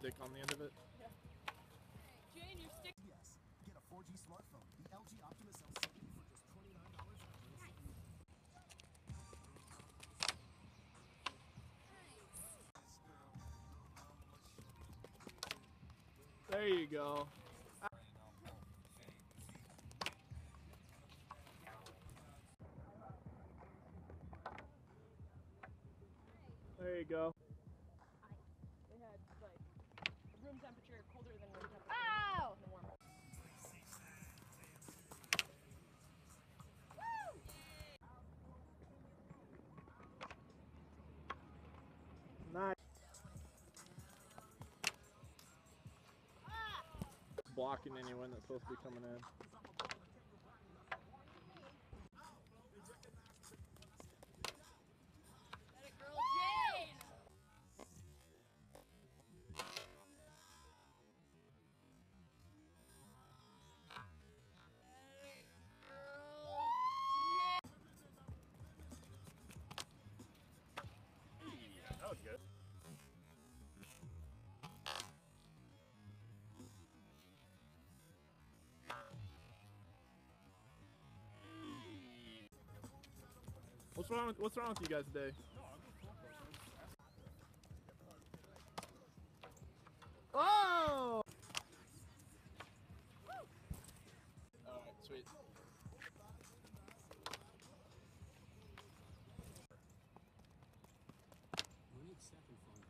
stick on the end of it. Jane, your stick. Yes. Get a 4G smartphone, the LG Optimus L7 for just $29. There you go. There you go. Blocking anyone that's supposed to be coming in. What's wrong? With, what's wrong with you guys today? Oh! All right, sweet. Hi.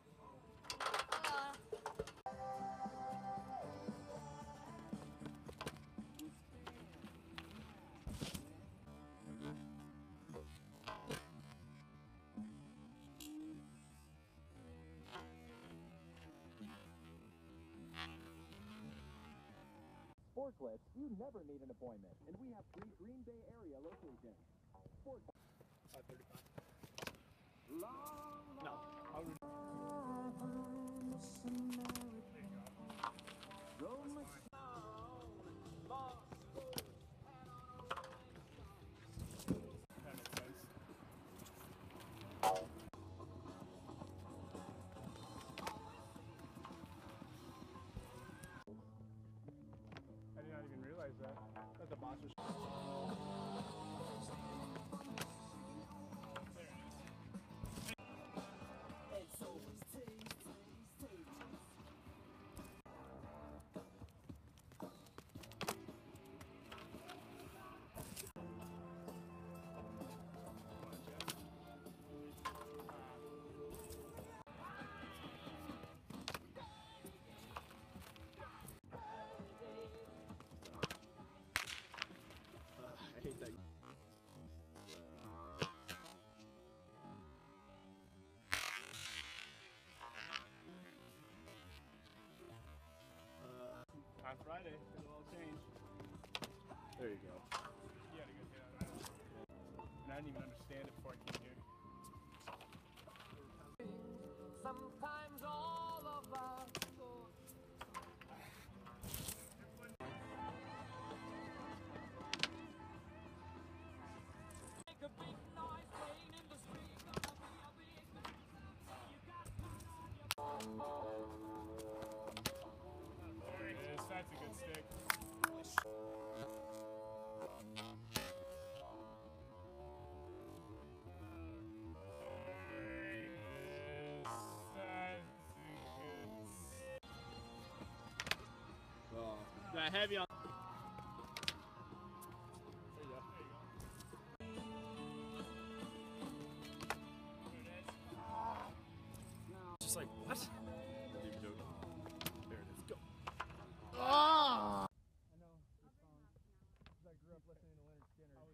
forklifts, you never need an appointment, and we have three Green Bay area locations. Fork 535. That. That's the boss was. Friday, did a little change. there you go. You had a good day on that. And I didn't even understand it before I came here. I have you on. Just like, what? There it is. Go. Ah! I know I grew up listening to Lynyrd Skynyrd.